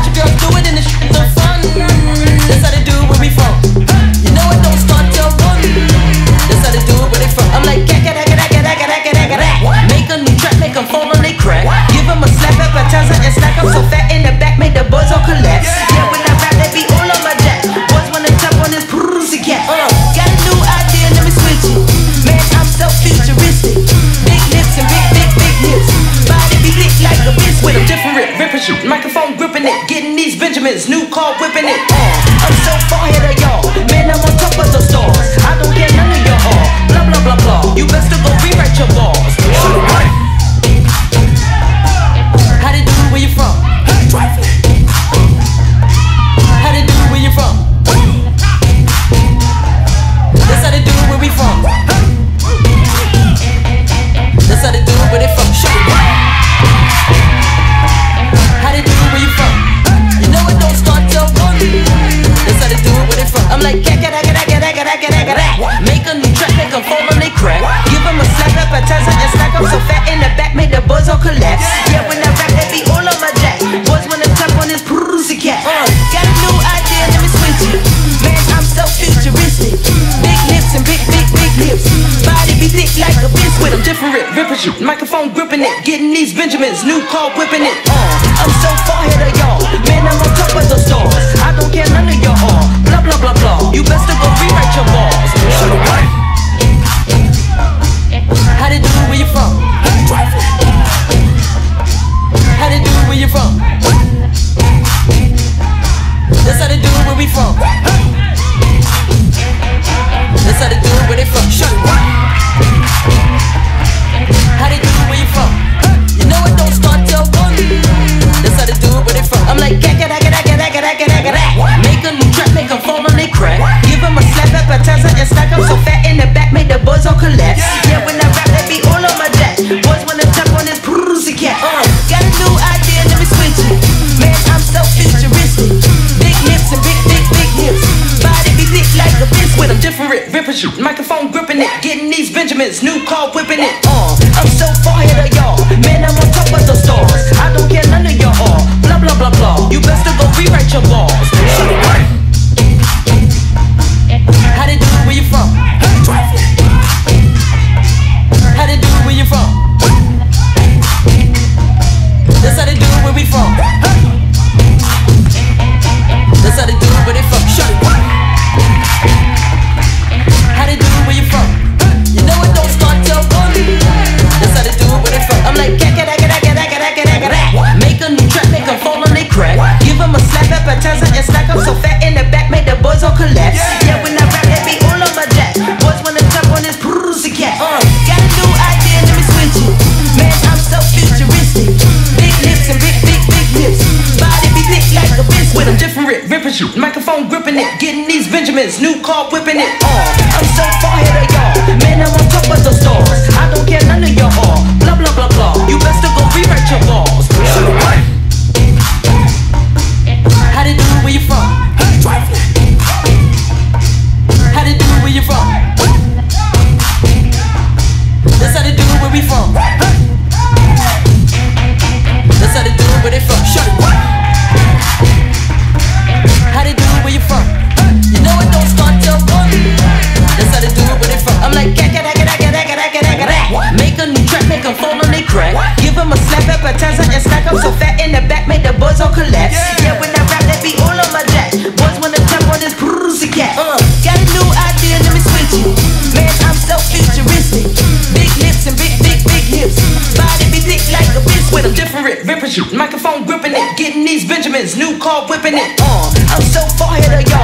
what you girls it in the street. Microphone gripping it, getting these Benjamins. New car ripping shit. Microphone gripping it, getting these Benjamins, new car whipping it. Uh, I'm so far ahead of y'all, man, I'm on top of the stars. I don't care none of y'all, blah blah blah blah. You best to go rewrite your balls. grippers, microphone gripping it, getting these Benjamins, new car whipping it. Uh, I'm so far ahead of y'all, man, I'm on top of the stars. I don't care none of y'all, blah blah blah blah. spirit ripping it, Microphone gripping it, getting these Benjamins. New car whipping it. Oh, I'm so far ahead of y'all. Man, I'm on top of the stars. Yeah. when I rap, that be all on my deck. Boys wanna jump on this prusikat. Uh. Got a new idea, let me switch you. Man, I'm so futuristic. Big lips and big, big, big hips. Body be thick like a bitch with a different rip. Shoot, microphone gripping it. Getting these Benjamins, new car whipping it. Uh, I'm so far ahead of y'all.